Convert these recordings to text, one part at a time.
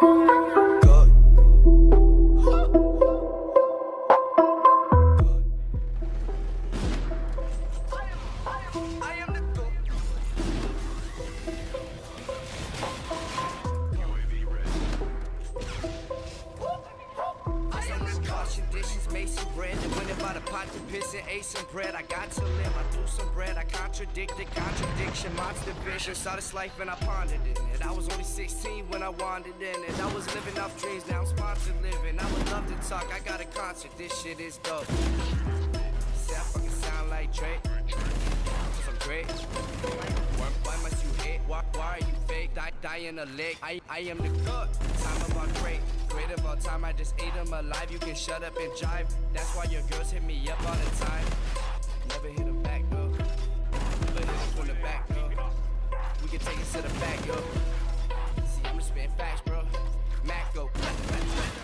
Thank you. Made some bread, then went about a pot to piss and ate some bread. I got to live, I threw some bread, I contradicted contradiction, monster vision. Saw this life and I pondered in it. I was only 16 when I wandered in it. I was living off dreams, now I'm sponsored living. I would love to talk, I got a concert, this shit is dope. Say I fucking sound like Drake. Cause I'm great. Why, must you hate? Why, why are you fake? Die, die in a lake. I, I am the good. Time of time, I just ate them alive. You can shut up and jive. That's why your girls hit me up all the time. Never hit them back though. Never hit them from the back though. We can take it to the back, yo. See, I'm just spitting facts, bro. Mac go,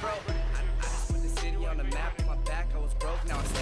bro. I, I just put the city on the map on my back. I was broke, now I stack. I was